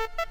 you